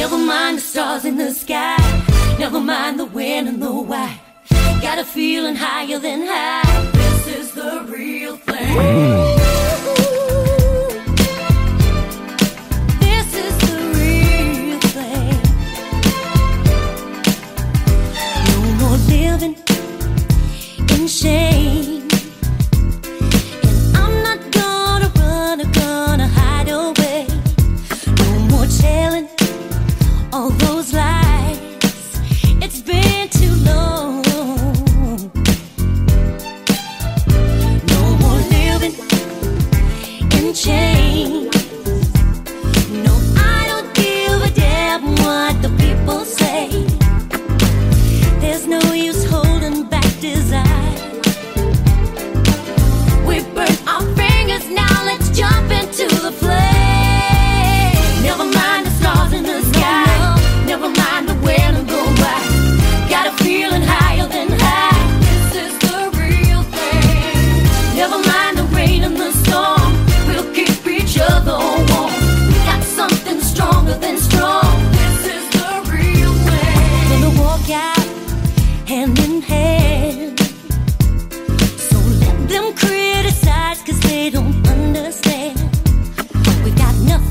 Never mind the stars in the sky. Never mind the when and the why. Got a feeling higher than high. This is the real thing. Mm.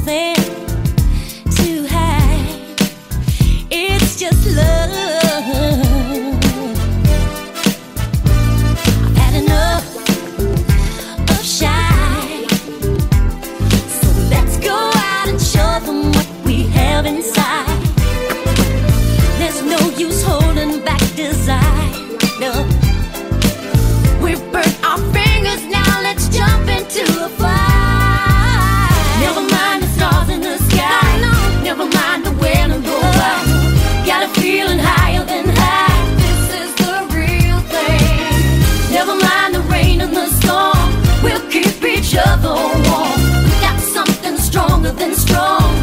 plaît 좀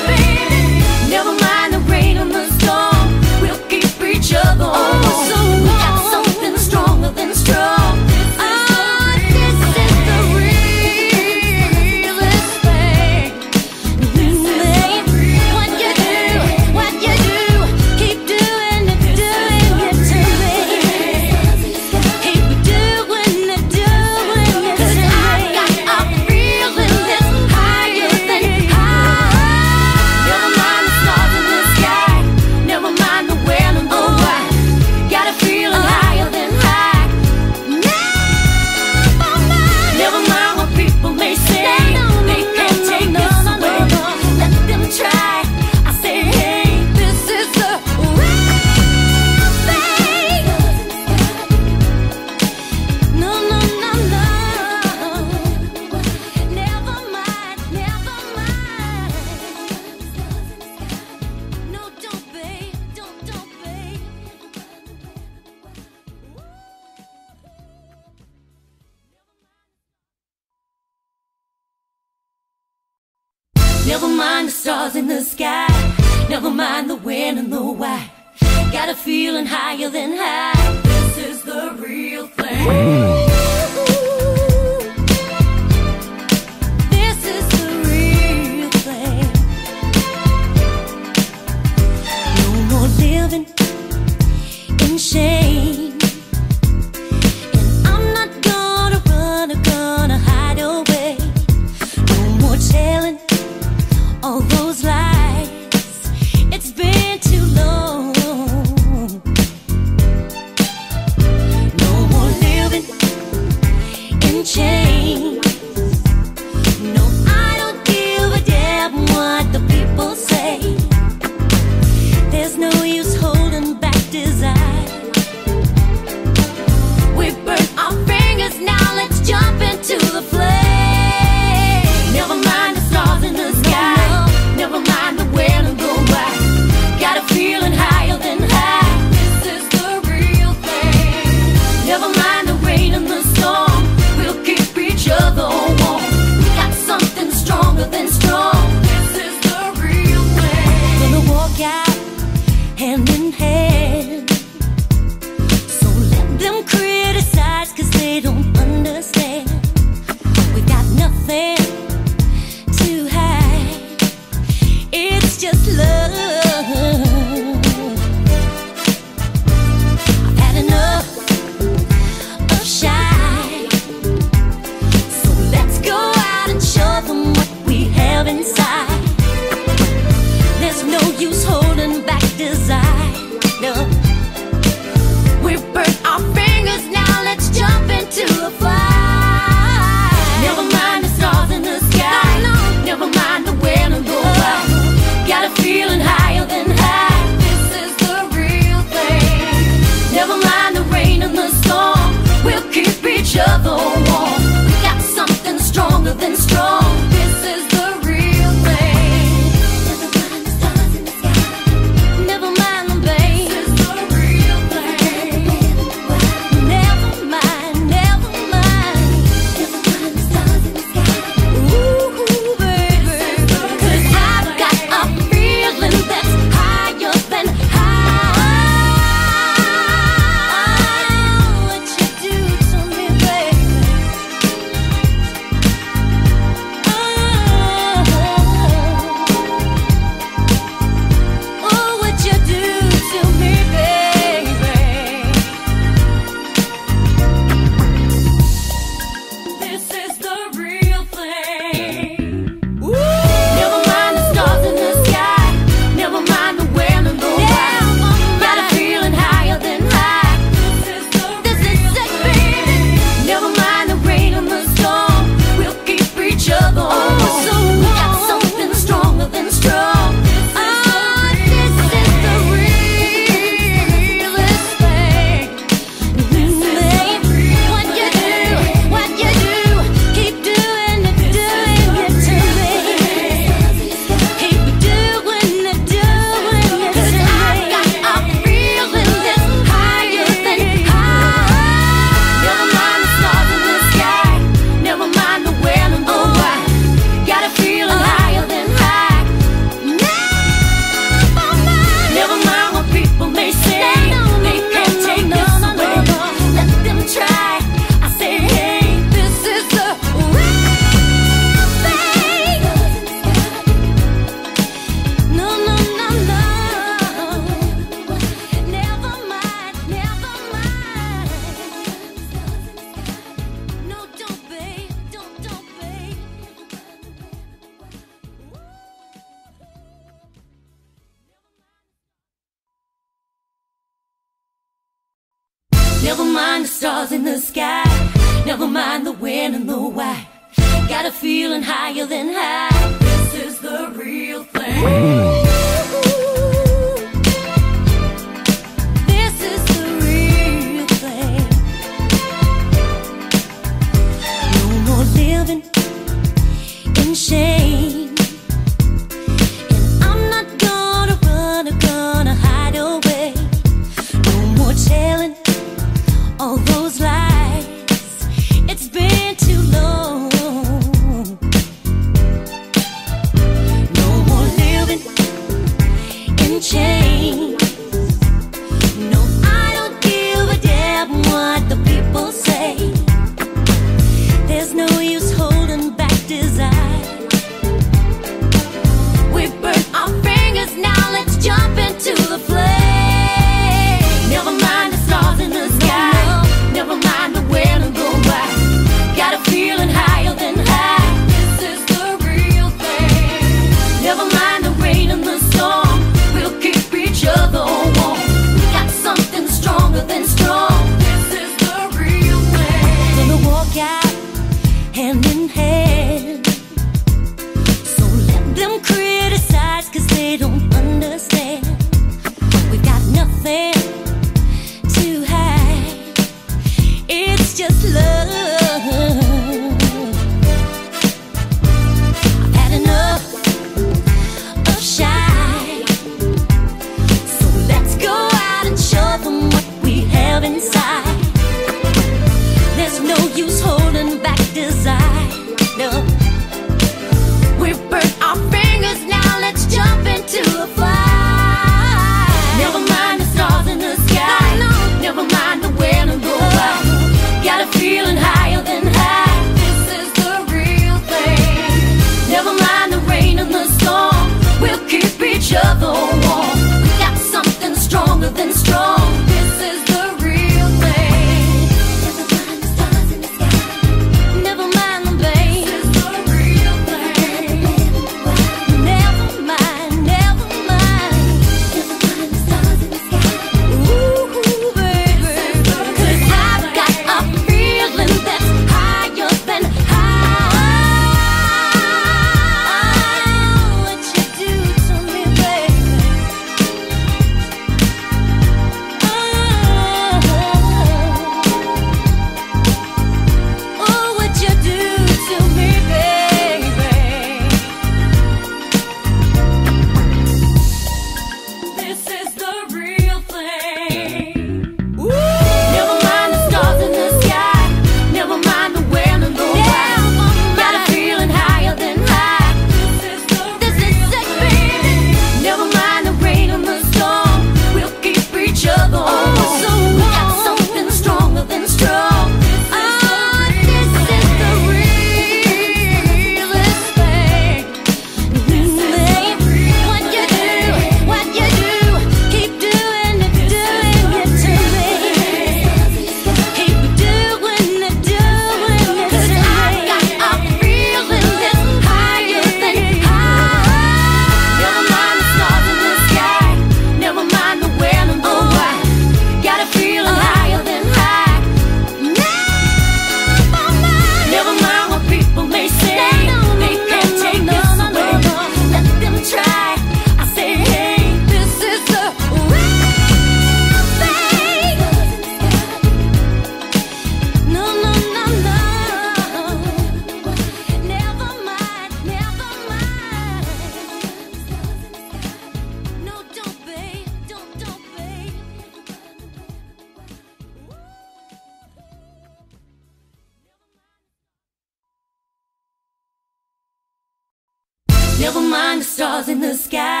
Never mind the stars in the sky.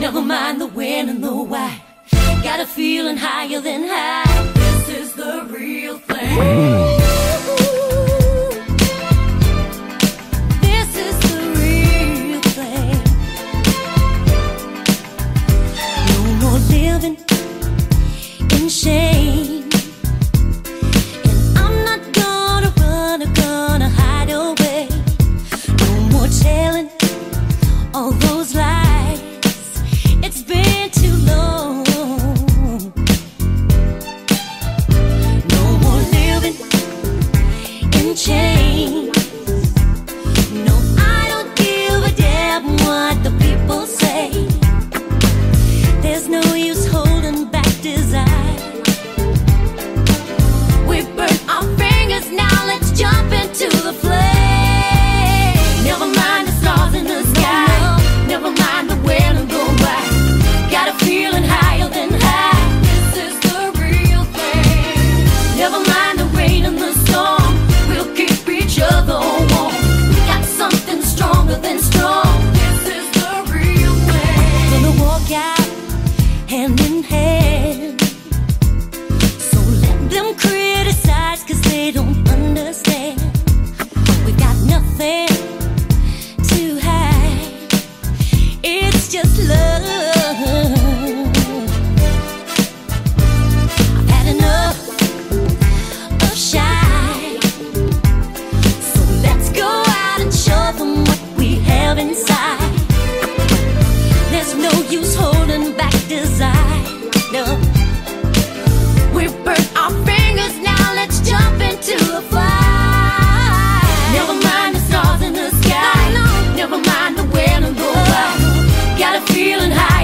Never mind the when and the why. Got a feeling higher than high. This is the real thing. Mm. No shame hey. started feeling high.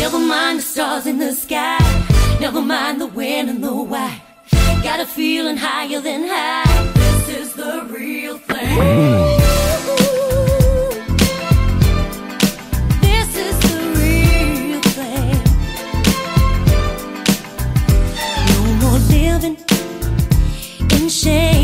Never mind the stars in the sky. Never mind the when and the why. Got a feeling higher than high. This is the real thing. Shame.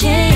In